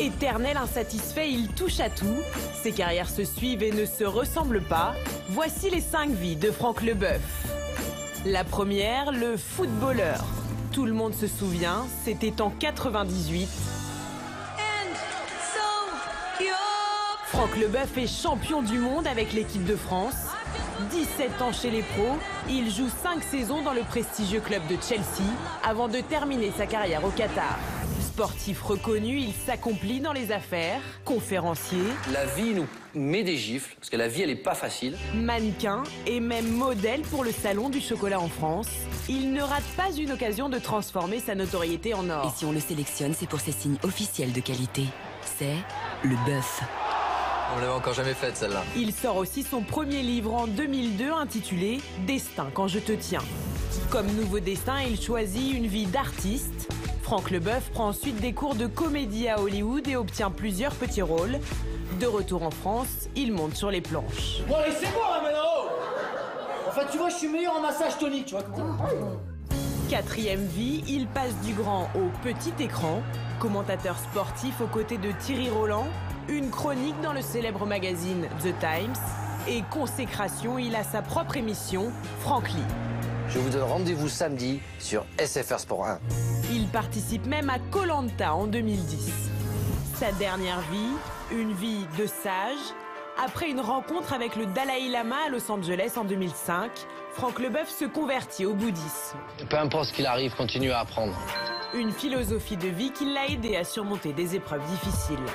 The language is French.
Éternel insatisfait, il touche à tout. Ses carrières se suivent et ne se ressemblent pas. Voici les cinq vies de Franck Leboeuf. La première, le footballeur. Tout le monde se souvient, c'était en 98. Franck Leboeuf est champion du monde avec l'équipe de France. 17 ans chez les pros, il joue 5 saisons dans le prestigieux club de Chelsea avant de terminer sa carrière au Qatar. Sportif reconnu, il s'accomplit dans les affaires, conférencier, La vie nous met des gifles, parce que la vie, elle n'est pas facile. mannequin et même modèle pour le salon du chocolat en France. Il ne rate pas une occasion de transformer sa notoriété en Et or. si on le sélectionne, c'est pour ses signes officiels de qualité. C'est le bœuf. On l'avait encore jamais faite, celle-là. Il sort aussi son premier livre en 2002 intitulé Destin quand je te tiens. Comme nouveau destin, il choisit une vie d'artiste. Franck Leboeuf prend ensuite des cours de comédie à Hollywood et obtient plusieurs petits rôles. De retour en France, il monte sur les planches. Bon, allez, c'est bon, là, maintenant Enfin, tu vois, je suis meilleur en massage tonique, tu vois. Quatrième vie, il passe du grand au petit écran. Commentateur sportif aux côtés de Thierry Roland, une chronique dans le célèbre magazine The Times. Et consécration, il a sa propre émission, Franck Lee. Je vous donne rendez-vous samedi sur SFR Sport 1. Il participe même à Colanta en 2010. Sa dernière vie, une vie de sage. Après une rencontre avec le Dalai Lama à Los Angeles en 2005, Franck Leboeuf se convertit au bouddhisme. Peu importe ce qu'il arrive, continue à apprendre. Une philosophie de vie qui l'a aidé à surmonter des épreuves difficiles.